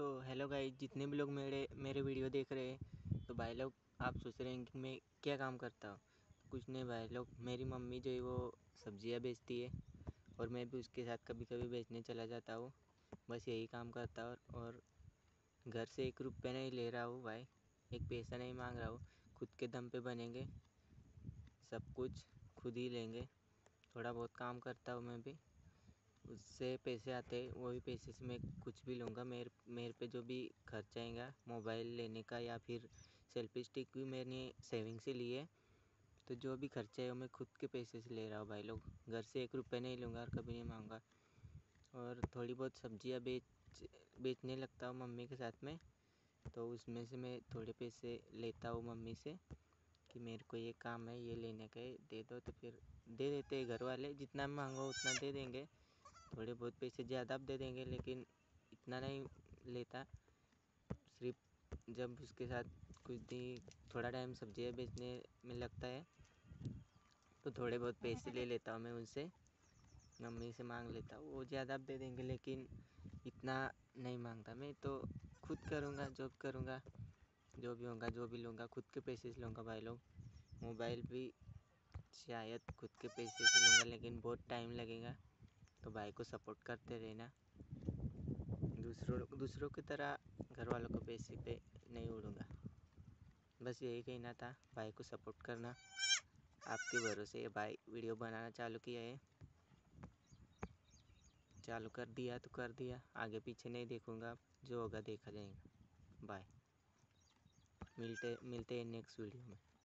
तो hello guys, जितने भी लोग मेरे मेरे वीडियो देख रहे हैं तो भाई लोग, आप सोच रहे हैं कि मैं क्या काम करता हूँ। कुछ नहीं भाई लोग, मेरी मम्मी जो है वो सब्ज़ियाँ बेचती है, और मैं भी उसके साथ कभी कभी बेचने चला जाता हूँ। बस यही काम करता हूँ, और घर से एक रुपये नहीं ले रहा हूँ भाई, एक पैसा नहीं मांग रहा हूँ। खुद के दम पे बनेंगे, सब कुछ खुद ही लेंगे। थोड़ा बहुत काम करता हूँ मैं भी। उससे पैसे आते वही पैसे से मैं कुछ भी लूँगा। मेरे मेरे पे जो भी खर्च आएगा, मोबाइल लेने का या फिर सेल्फी स्टिक भी मैंने सेविंग से ली है तो जो भी खर्चा है, वो मैं खुद के पैसे से ले रहा हूँ भाई लोग। घर से एक रुपये नहीं लूँगा और कभी नहीं मांगा और थोड़ी बहुत सब्ज़ियाँ बेच, बेचने लगता हूँ मम्मी के साथ में। तो उसमें से मैं थोड़े पैसे लेता हूँ मम्मी से कि मेरे को ये काम है, ये लेने का है, दे दो तो फिर दे देते हैं घर वाले। जितना मांगो, उतना दे देंगे। थोड़े बहुत पैसे ज़्यादा आप दे देंगे, लेकिन इतना नहीं लेता। सिर्फ़ जब उसके साथ कुछ दिन, थोड़ा टाइम सब्ज़ियाँ बेचने में लगता है तो थोड़े बहुत पैसे ले लेता हूँ मैं उनसे। मम्मी से मांग लेता हूँ, वो ज़्यादा आप दे देंगे, लेकिन इतना नहीं माँगता मैं। तो खुद करूँगा जॉब करूँगा, जो भी होगा, जो भी लूँगा, खुद के पैसे से लूँगा भाई लोग। मोबाइल भी शायद खुद के पैसे से लूँगा, लेकिन बहुत टाइम लगेगा। तो भाई को सपोर्ट करते रहना। दूसरों दूसरों की तरह घर वालों को पैसे पे नहीं उड़ूँगा। बस यही कहना था, भाई को सपोर्ट करना। आपके भरोसे भाई वीडियो बनाना चालू किया है। चालू कर दिया तो कर दिया, आगे पीछे नहीं देखूँगा, जो होगा देखा जाएगा। बाय मिलते मिलते हैं नेक्स्ट वीडियो में।